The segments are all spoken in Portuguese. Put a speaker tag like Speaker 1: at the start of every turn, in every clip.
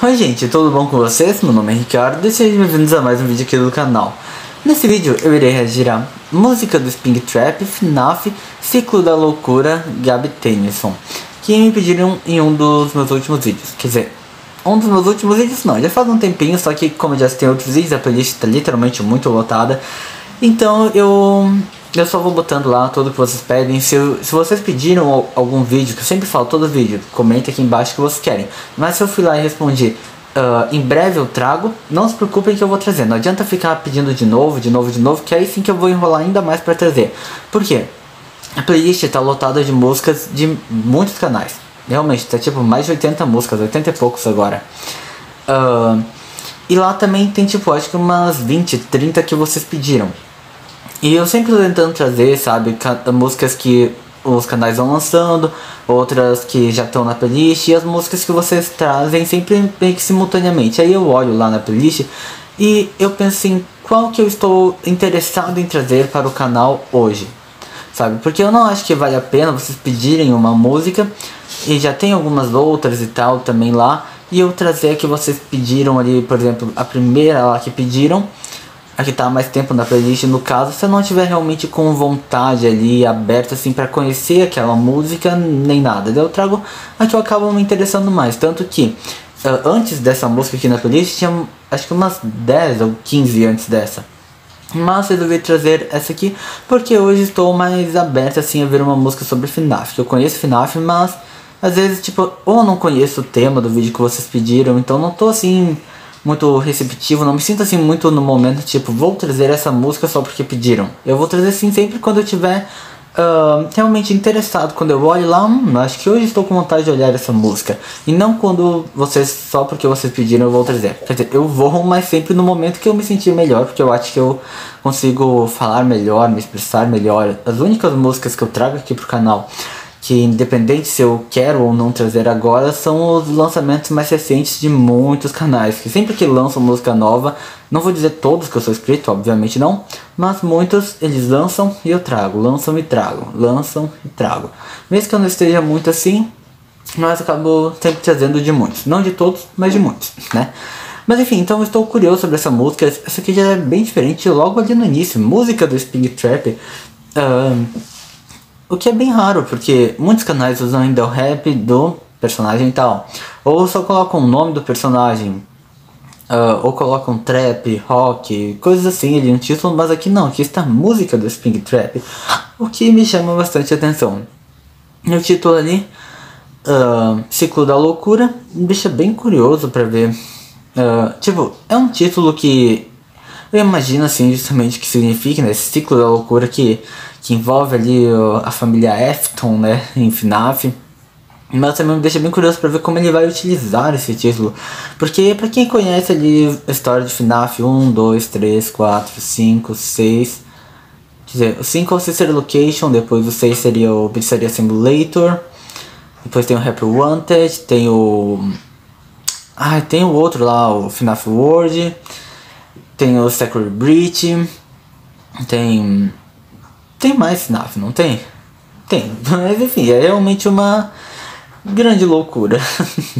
Speaker 1: Oi gente, tudo bom com vocês? Meu nome é Ricardo e sejam bem-vindos a mais um vídeo aqui do canal. Nesse vídeo eu irei reagir à música do Spring Trap, FNAF, Ciclo da Loucura, Gabi Tennyson, que me pediram em um dos meus últimos vídeos, quer dizer, um dos meus últimos vídeos não, já faz um tempinho, só que como já tem outros vídeos, a playlist está literalmente muito lotada, então eu eu só vou botando lá tudo que vocês pedem. Se, se vocês pediram algum vídeo, que eu sempre falo todo vídeo, comenta aqui embaixo que vocês querem. Mas se eu fui lá e respondi, uh, em breve eu trago, não se preocupem que eu vou trazer. Não adianta ficar pedindo de novo, de novo, de novo, que aí sim que eu vou enrolar ainda mais para trazer. Por quê? A playlist está lotada de músicas de muitos canais. Realmente, tá tipo mais de 80 músicas, 80 e poucos agora. Uh, e lá também tem tipo, acho que umas 20, 30 que vocês pediram. E eu sempre tô tentando trazer, sabe, músicas que os canais vão lançando, outras que já estão na playlist e as músicas que vocês trazem sempre meio que simultaneamente. Aí eu olho lá na playlist e eu penso em qual que eu estou interessado em trazer para o canal hoje, sabe? Porque eu não acho que vale a pena vocês pedirem uma música e já tem algumas outras e tal também lá e eu trazer que vocês pediram ali, por exemplo, a primeira lá que pediram a que tá mais tempo na playlist, no caso, se eu não tiver realmente com vontade ali, aberto assim para conhecer aquela música, nem nada. eu trago a que eu acabo me interessando mais. Tanto que uh, antes dessa música aqui na playlist, tinha acho que umas 10 ou 15 antes dessa. Mas resolvi trazer essa aqui porque hoje estou mais aberto assim a ver uma música sobre FNAF. Eu conheço FNAF, mas às vezes tipo, ou não conheço o tema do vídeo que vocês pediram, então não tô assim muito receptivo, não me sinto assim muito no momento, tipo, vou trazer essa música só porque pediram. Eu vou trazer assim sempre quando eu tiver uh, realmente interessado, quando eu olho lá, hum, acho que hoje estou com vontade de olhar essa música. E não quando vocês, só porque vocês pediram eu vou trazer. Quer dizer, eu vou, mas sempre no momento que eu me sentir melhor, porque eu acho que eu consigo falar melhor, me expressar melhor. As únicas músicas que eu trago aqui pro canal que independente se eu quero ou não trazer agora, são os lançamentos mais recentes de muitos canais, que sempre que lançam música nova, não vou dizer todos que eu sou inscrito, obviamente não, mas muitos eles lançam e eu trago, lançam e trago, lançam e trago. Mesmo que eu não esteja muito assim, mas acabo sempre trazendo de muitos, não de todos, mas de muitos, né? Mas enfim, então eu estou curioso sobre essa música, essa aqui já é bem diferente logo ali no início, música do Spring Trap, uh, o que é bem raro, porque muitos canais usam ainda o rap do personagem tal. Ou só colocam o nome do personagem. Uh, ou colocam trap, rock, coisas assim ali no título, mas aqui não, aqui está a música do Spring Trap. O que me chama bastante atenção. o título ali, uh, Ciclo da Loucura, me deixa bem curioso para ver. Uh, tipo, é um título que eu imagino assim justamente que significa, né? Esse ciclo da loucura que, que envolve ali a família Efton, né? Em FNAF. Mas também me deixa bem curioso para ver como ele vai utilizar esse título. Porque para quem conhece ali a história de FNAF 1, 2, 3, 4, 5, 6. Quer dizer, o 5 é o Sister Location, depois o 6 seria o Pizzeria Simulator. Depois tem o Happy Wanted, tem o. Ah, tem o outro lá, o FNAF World. Tem o Sacred Breach. Tem. Tem mais FNAF, não tem? Tem, mas enfim, é realmente uma grande loucura.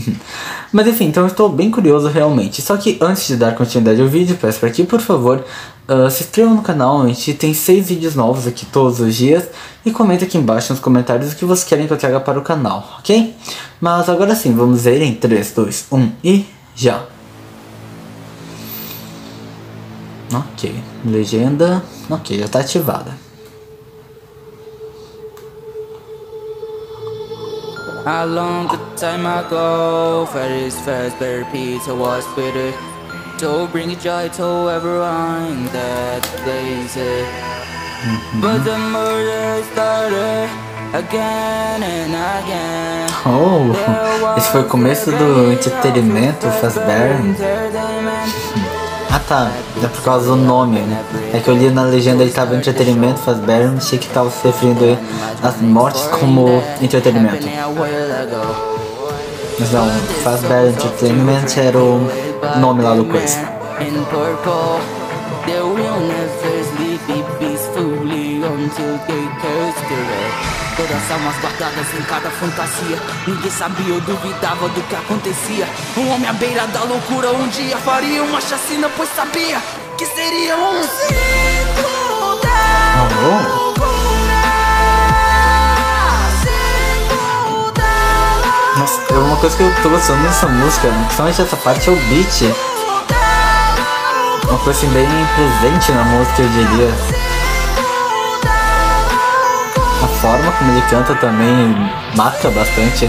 Speaker 1: mas enfim, então eu estou bem curioso realmente. Só que antes de dar continuidade ao vídeo, peço para que por favor uh, se inscrevam no canal. A gente tem seis vídeos novos aqui todos os dias. E comenta aqui embaixo nos comentários o que vocês querem que eu traga para o canal, ok? Mas agora sim, vamos ver em 3, 2, 1 e já! Ok, legenda, ok, já está ativada.
Speaker 2: A long time ago, Freddy's Fazbear Pizza was bitter To bring joy to everyone that it. Mm-hmm. But the murder started again and again.
Speaker 1: Oh, esse foi o começo do entretenimento Fazbear Ah tá, é por causa do nome, né? É que eu li na legenda ele tava entretenimento, Fazbear, achei que tava se referindo às mortes como entretenimento. Mas não, Fazbear Entertainment era o nome lá do coisa.
Speaker 2: Todas almas guardadas em cada fantasia Ninguém sabia ou duvidava do que acontecia Um homem à beira da loucura um dia faria uma chacina Pois sabia que seria um ciclo da loucura
Speaker 1: Nossa, é uma coisa que eu tô gostando dessa música, principalmente essa parte, é o beat. Uma coisa assim bem presente na música, eu diria. A forma como ele canta também marca bastante.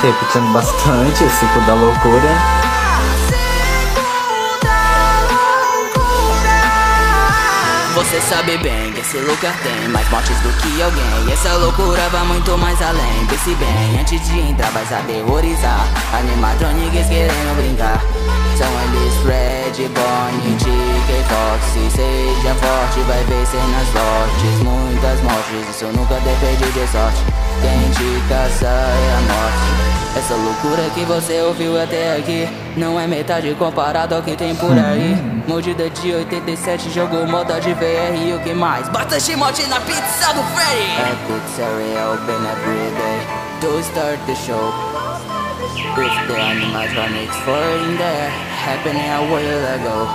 Speaker 1: Repetindo bastante o ciclo da loucura.
Speaker 2: Você sabe bem que esse lugar tem mais mortes do que alguém. E essa loucura vai muito mais além. Pense bem, antes de entrar vais aterrorizar. Animatronics querendo brincar. São eles Red, Bonnie, TK, Fox. Seja forte, vai ver cenas fortes. Muitas mortes, isso nunca depende de sorte. Quem te caça é a morte. Essa loucura que você ouviu até aqui Não é metade comparado ao que tem por aí. Mordida de 87 jogou moda de VR e o que mais? Bastante morte na pizza do Freddy! A pizzeria open every day To start the show. With the animatronics for in there Happening a while ago.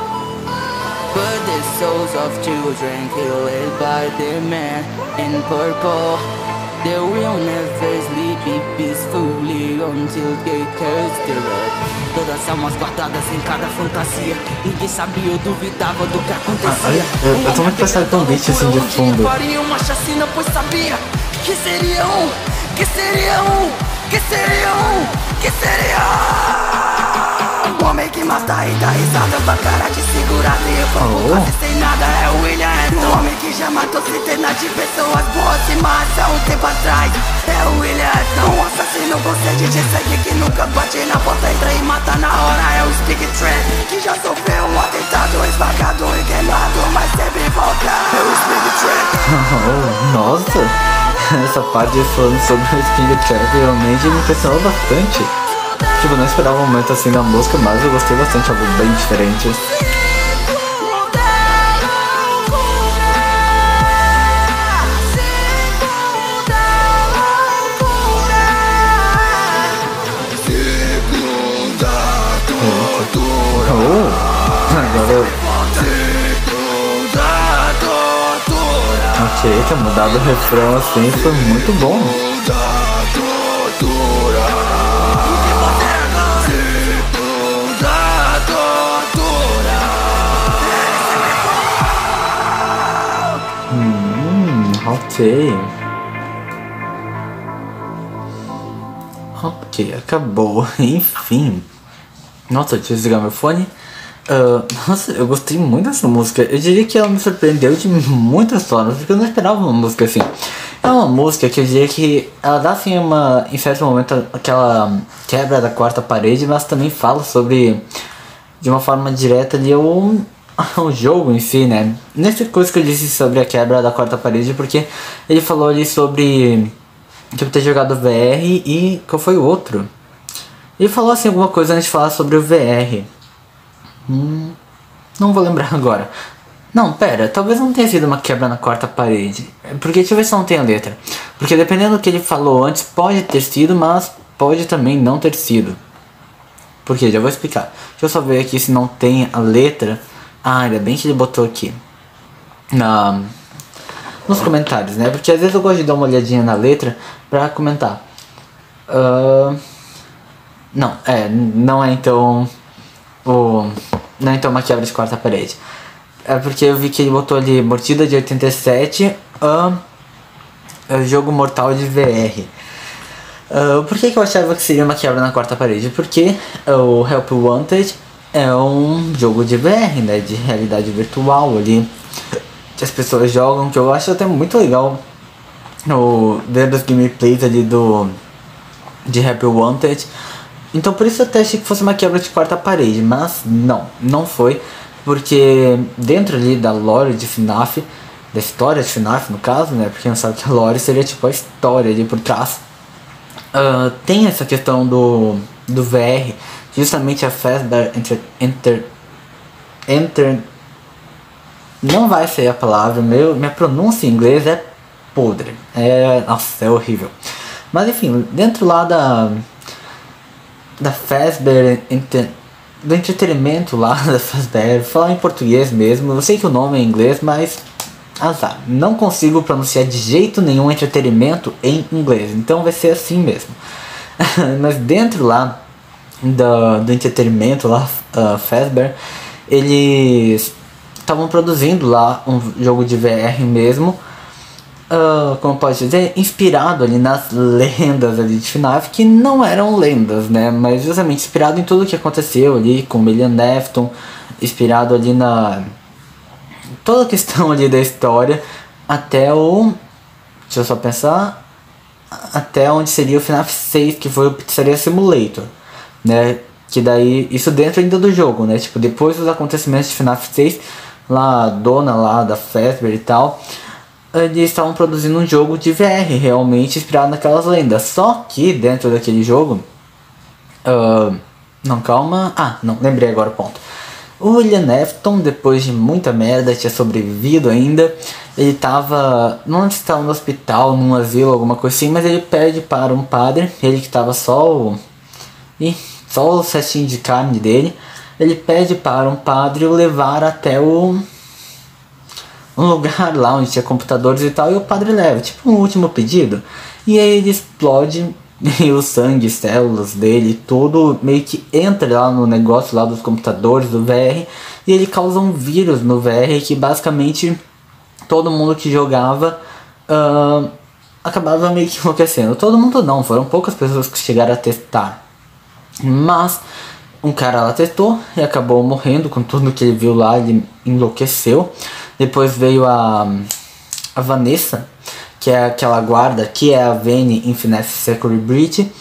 Speaker 2: But the souls of children killed by the man in purple They will never sleep peacefully until they curse the red Todas almas guardadas em cada fantasia. Ninguém sabia ou duvidava do que acontecia.
Speaker 1: Ah, eu- eu tô muito prestado com o beat, assim, de fundo.
Speaker 2: Faria uma chacina pois sabia Que seria um, que seria um, que seria um, que seria um homem que mata e dá risada com a cara de segurado E eu como
Speaker 1: Oh.
Speaker 2: sem nada é o William Hanson Um homem que já matou centenas de pessoas boas e más há um tempo atrás É o William Hanson Um assassino com sede de sangue que nunca bate na porta Entra e mata na hora é o Speak Trap Que já sofreu um atentado esmagado e queimado Mas sempre volta É o Speak Trap
Speaker 1: Oh, nossa! Essa parte falando sobre o Spring Trap realmente me impressionou bastante. Tipo, não esperava um momento assim da música, mas eu gostei bastante, algo bem diferente. Oh, agora. Ok, ter mudado o refrão assim foi muito bom. Hum, ok. Acabou. Enfim. Nossa, deixa eu desligar meu fone. Ah, nossa, eu gostei muito dessa música. Eu diria que ela me surpreendeu de muitas formas, porque eu não esperava uma música assim. É uma música que eu diria que ela dá assim uma, em certo momento, aquela quebra da quarta parede, mas também fala sobre, de uma forma direta ali, o, o jogo em si, né? Nessa coisa que eu disse sobre a quebra da quarta parede, porque ele falou ali sobre tipo, ter jogado VR e qual foi o outro? Ele falou assim alguma coisa antes de falar sobre o VR. Hum, não vou lembrar agora. Não, pera, talvez não tenha sido uma quebra na quarta parede. Porque deixa eu ver se não tem a letra. Porque dependendo do que ele falou antes, pode ter sido, mas pode também não ter sido. Por quê? Já vou explicar. Deixa eu só ver aqui se não tem a letra. Ah, ainda bem que ele botou aqui. Na, nos comentários, né? Porque às vezes eu gosto de dar uma olhadinha na letra pra comentar. Ah, não, é, não é então o. Não é então uma quebra de quarta parede. É porque eu vi que ele botou ali Mordida de 87, ah, é, jogo mortal de VR. Ah, por que, que eu achava que seria uma quebra na quarta parede? Porque o Help Wanted é um jogo de VR, né? De realidade virtual ali. Que as pessoas jogam, que eu acho até muito legal. O, ver os gameplays ali do. De Happy Wanted. Então por isso eu até achei que fosse uma quebra de quarta parede, mas não, não foi. Porque dentro ali da lore de FNAF, da história de FNAF no caso, né? Porque não sabe que a lore seria tipo a história ali por trás. uh, tem essa questão do, do VR, justamente a Fazbear Enter, Enter, Enter não vai ser a palavra, meu, minha pronúncia em inglês é podre, é, nossa, é horrível. Mas enfim, dentro lá da da Fazbear do entretenimento lá da Fazbear, falar em português mesmo, eu sei que o nome é inglês, mas azar, não consigo pronunciar de jeito nenhum entretenimento em inglês, então vai ser assim mesmo. mas dentro lá do, do entretenimento lá, uh, Fazbear, eles estavam produzindo lá um jogo de VR mesmo, uh, como pode dizer, inspirado ali nas lendas ali de FNAF, que não eram lendas, né, mas justamente inspirado em tudo que aconteceu ali com William Nefton, inspirado ali na toda a questão ali da história até o deixa eu só pensar até onde seria o FNAF 6, que foi o Pizzeria Simulator, né? Que daí, isso dentro ainda do jogo, né? Tipo, depois dos acontecimentos de FNAF 6, lá, a dona lá da Fazbear e tal, eles estavam produzindo um jogo de VR, realmente inspirado naquelas lendas. Só que dentro daquele jogo. Uh, não, calma. Ah, não, lembrei agora o ponto. O William Afton, depois de muita merda, tinha sobrevivido ainda. Ele tava. Não estava no hospital, num asilo, alguma coisa assim, mas ele pede para um padre, ele que tava só o. Ih, só o cestinho de carne dele, ele pede para um padre o levar até o um lugar lá onde tinha computadores e tal, e o padre leva, tipo um último pedido. E aí ele explode e o sangue, células dele, tudo meio que entra lá no negócio lá dos computadores do VR e ele causa um vírus no VR que basicamente todo mundo que jogava uh, acabava meio que enlouquecendo. Todo mundo não, foram poucas pessoas que chegaram a testar. Mas um cara lá testou e acabou morrendo com tudo que ele viu lá, ele enlouqueceu. Depois veio a, a Vanessa, que é aquela guarda que é a Vane em Finesse Security Breach.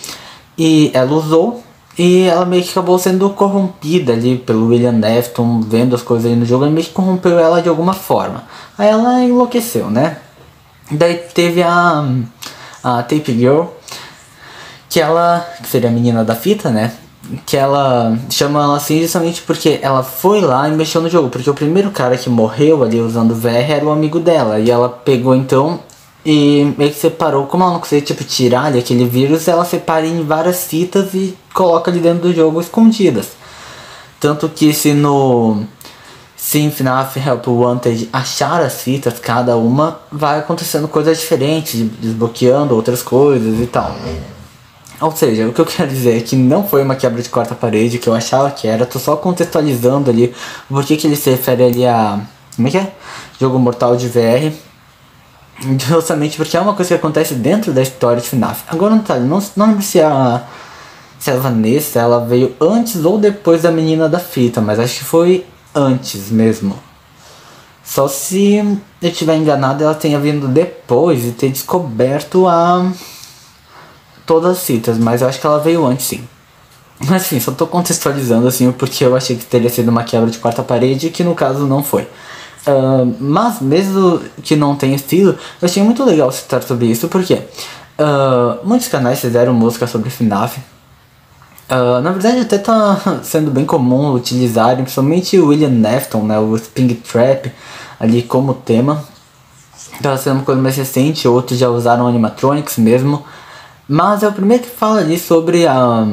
Speaker 1: E ela usou e ela meio que acabou sendo corrompida ali pelo William Nefton, vendo as coisas ali no jogo, ele meio que corrompeu ela de alguma forma. Aí ela enlouqueceu, né? Daí teve a, a Tape Girl, que ela, que seria a menina da fita, né? que ela chama ela assim justamente porque ela foi lá e mexeu no jogo. Porque o primeiro cara que morreu ali usando VR era o amigo dela. E ela pegou então e meio que separou. Como ela não conseguia tipo, tirar ali aquele vírus, ela separa em várias fitas e coloca ali dentro do jogo escondidas. Tanto que se no. Se em FNAF Help Wanted achar as fitas, cada uma vai acontecendo coisas diferentes, desbloqueando outras coisas e tal. Ou seja, o que eu quero dizer é que não foi uma quebra de quarta parede que eu achava que era, tô só contextualizando ali por que, ele se refere ali a. Como é que é? Jogo Mortal de VR. Justamente porque é uma coisa que acontece dentro da história de FNAF. Agora um detalhe, não, não lembro se a, se a Vanessa ela veio antes ou depois da menina da fita, mas acho que foi antes mesmo. Só se eu estiver enganado ela tenha vindo depois e ter descoberto a todas as citas, mas eu acho que ela veio antes sim. Mas enfim, só tô contextualizando assim porque eu achei que teria sido uma quebra de quarta parede, que no caso não foi. Uh, mas mesmo que não tenha sido, eu achei muito legal citar sobre isso, porque uh, muitos canais fizeram música sobre FNAF. Uh, na verdade até tá sendo bem comum utilizar, principalmente William Nefton, né, o Spring Trap ali como tema. Tá sendo uma coisa mais recente, outros já usaram animatronics mesmo. Mas é o primeiro que fala ali sobre a,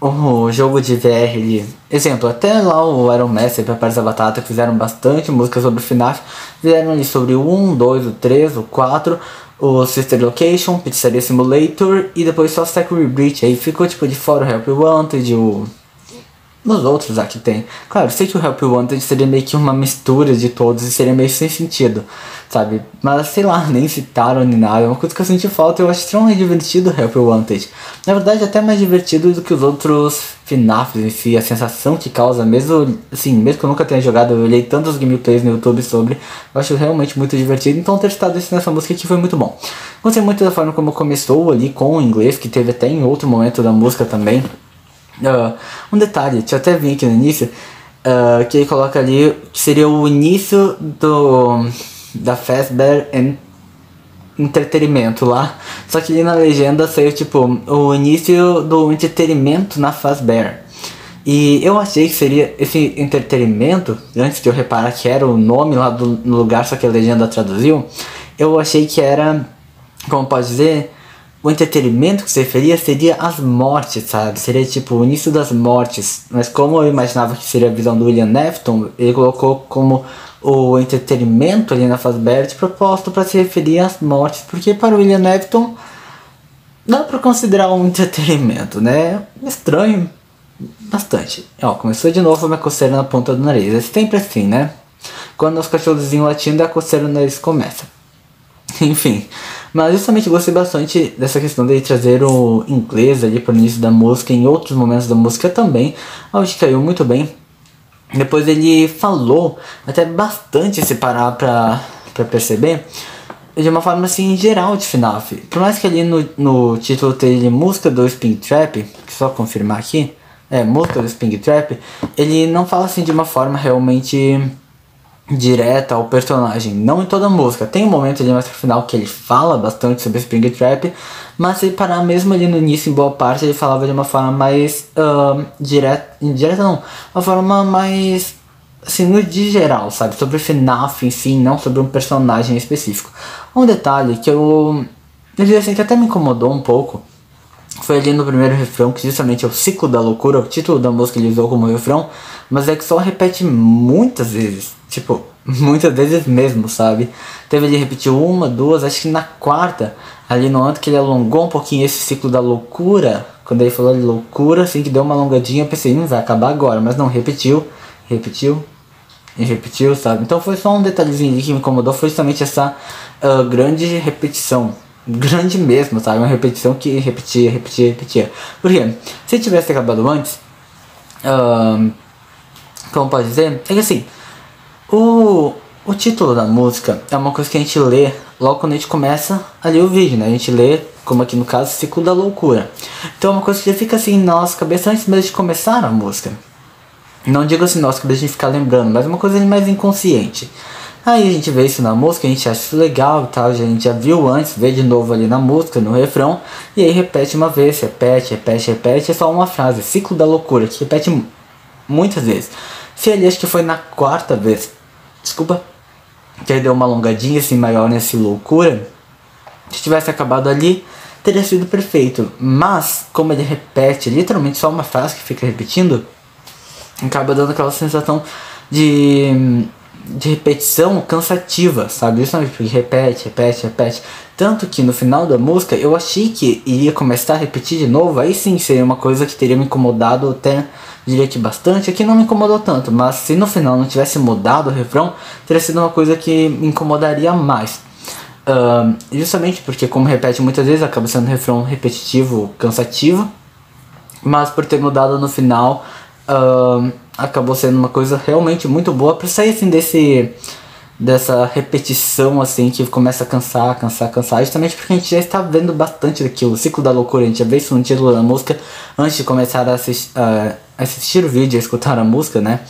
Speaker 1: o jogo de VR ali. Exemplo, até lá o Iron Master e Paparazzi da Batata fizeram bastante música sobre o FNAF. Fizeram ali sobre o 1, 2, o 3, o 4, o Sister Location, Pizzeria Simulator e depois só Secret Breach. Aí ficou tipo de fora o Help Wanted, o nos outros aqui tem. Claro, sei que o Help Wanted seria meio que uma mistura de todos e seria meio sem sentido, sabe? Mas sei lá, nem citaram nem nada. É uma coisa que eu senti falta eu acho extremamente divertido o Help Wanted. Na verdade, até mais divertido do que os outros FNAFs em si. A sensação que causa, mesmo assim, mesmo que eu nunca tenha jogado, eu olhei tantos gameplays no YouTube sobre. Eu acho realmente muito divertido. Então, ter estado isso nessa música aqui foi muito bom. Gostei muito da forma como começou ali com o inglês, que teve até em outro momento da música também. Uh, um detalhe, deixa eu até vir aqui no início, uh, que ele coloca ali que seria o início do da Fazbear and entretenimento lá. Só que ali na legenda saiu tipo o início do entretenimento na Fazbear. E eu achei que seria esse entretenimento, antes de eu reparar que era o nome lá do lugar, só que a legenda traduziu, eu achei que era, como pode dizer, o entretenimento que se referia seria as mortes, sabe? Seria tipo o início das mortes. Mas como eu imaginava que seria a visão do William Nefton, ele colocou como o entretenimento ali na Fazbear de propósito para se referir às mortes, porque para o William Nefton dá para considerar um entretenimento, né? Estranho, bastante. Ó, começou de novo a minha coceira na ponta do nariz. É sempre assim, né? Quando os cachorrozinhos latindo, a coceira no nariz começa. Enfim, mas justamente gostei bastante dessa questão de trazer o inglês ali para o início da música, em outros momentos da música também. Que caiu muito bem. Depois ele falou até bastante se parar pra, pra perceber de uma forma assim geral de FNAF. Por mais que ali no, no título tenha música do Spin Trap, só confirmar aqui, é, música do Spring Trap, ele não fala assim de uma forma realmente direta ao personagem, não em toda música. Tem um momento ali mais pro final que ele fala bastante sobre Spring Trap, mas se parar mesmo ali no início, em boa parte, ele falava de uma forma mais uh, direta, indireta não, uma forma mais assim, no de geral, sabe, sobre FNAF si, não sobre um personagem específico. Um detalhe que eu, eu diria assim, que até me incomodou um pouco, foi ali no primeiro refrão, que justamente é o ciclo da loucura, o título da música ele usou como refrão, mas é que só repete muitas vezes, tipo, muitas vezes mesmo, sabe? Teve ele repetiu uma, duas, acho que na quarta, ali no anto que ele alongou um pouquinho esse ciclo da loucura, quando ele falou de loucura, assim que deu uma alongadinha, eu pensei, não vai acabar agora, mas não, repetiu, repetiu, e repetiu, sabe? Então foi só um detalhezinho que me incomodou, foi justamente essa uh, grande repetição grande mesmo, sabe? Uma repetição que repetia, repetia, repetia. Porque se tivesse acabado antes, como pode dizer, é que assim, o, o título da música é uma coisa que a gente lê logo quando a gente começa a ler o vídeo, né? A gente lê, como aqui no caso, Ciclo da Loucura. Então é uma coisa que já fica assim na nossa cabeça antes mesmo de começar a música. Não digo assim, nossa cabeça de ficar lembrando, mas é uma coisa mais inconsciente. Aí a gente vê isso na música, a gente acha isso legal e tal, a gente já viu antes, vê de novo ali na música, no refrão, e aí repete uma vez, repete, repete, repete, é só uma frase, ciclo da loucura, que repete muitas vezes. Se ali acho que foi na quarta vez, desculpa, que ele deu uma alongadinha assim maior nesse loucura, se tivesse acabado ali, teria sido perfeito. Mas, como ele repete literalmente só uma frase que fica repetindo, acaba dando aquela sensação de de repetição cansativa, sabe? Isso porque repete, repete, repete. Tanto que no final da música eu achei que iria começar a repetir de novo, aí sim seria uma coisa que teria me incomodado até, diria que bastante. Aqui não me incomodou tanto, mas se no final não tivesse mudado o refrão, teria sido uma coisa que me incomodaria mais. Uh, justamente porque, como repete muitas vezes, acaba sendo um refrão repetitivo, cansativo, mas por ter mudado no final. Uh, acabou sendo uma coisa realmente muito boa. Para sair assim desse dessa repetição assim que começa a cansar, cansar, cansar, justamente porque a gente já está vendo bastante daquilo, o ciclo da loucura, a gente já vê isso no título da música antes de começar a assistir, uh, assistir o vídeo, a escutar a música, né?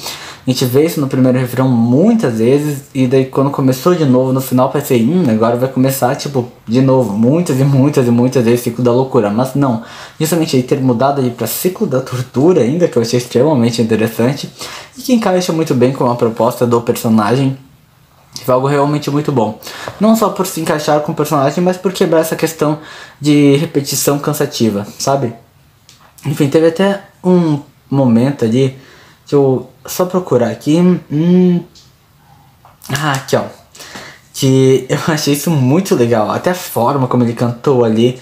Speaker 1: A gente vê isso no primeiro refrão muitas vezes, e daí quando começou de novo no final pensei, hum, agora vai começar, tipo, de novo, muitas e muitas e muitas vezes ciclo da loucura. Mas não, justamente aí ter mudado aí pra ciclo da tortura ainda, que eu achei extremamente interessante, e que encaixa muito bem com a proposta do personagem. Foi algo realmente muito bom. Não só por se encaixar com o personagem, mas por quebrar essa questão de repetição cansativa, sabe? Enfim, teve até um momento ali Deixa eu só procurar aqui. Hum. Ah, aqui ó. Que eu achei isso muito legal. Até a forma como ele cantou ali.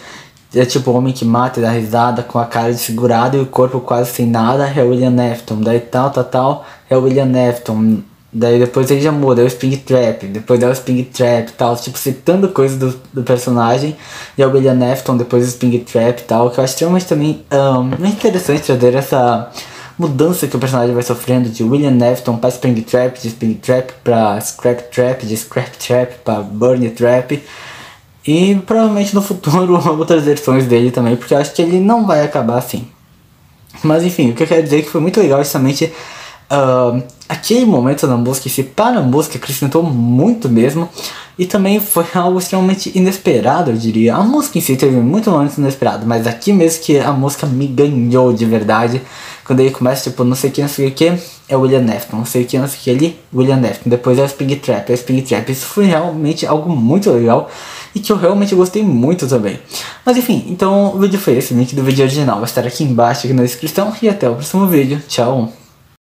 Speaker 1: É tipo o homem que mata e dá risada com a cara desfigurada e o corpo quase sem nada. É o William Nefton. Daí tal, tal, tal. É o William Nefton. Daí depois ele já muda, é o Spring Trap, depois é o Spring Trap tal, tipo, citando coisas do, do personagem, e é o William Nefton, depois o Spring Trap tal, que eu acho extremamente também um, interessante trazer essa mudança que o personagem vai sofrendo de William Nefton para Spring Trap, de Spring Trap para Scrap Trap, de Scrap Trap para Burn Trap. E provavelmente no futuro outras versões dele também, porque eu acho que ele não vai acabar assim. Mas enfim, o que eu quero dizer é que foi muito legal justamente uh, aquele momento na música, esse para a música, acrescentou muito mesmo. E também foi algo extremamente inesperado, eu diria. A música em si teve muito momentos inesperado, mas aqui mesmo que a música me ganhou de verdade. Quando ele começa, tipo, não sei quem, não sei o que, é William Nefton, não sei quem, não sei o que ali, William Nefton. Depois é o Spring Trap, é o Spring Trap. Isso foi realmente algo muito legal e que eu realmente gostei muito também. Mas enfim, então o vídeo foi esse, o link do vídeo original vai estar aqui embaixo, aqui na descrição. E até o próximo vídeo. Tchau!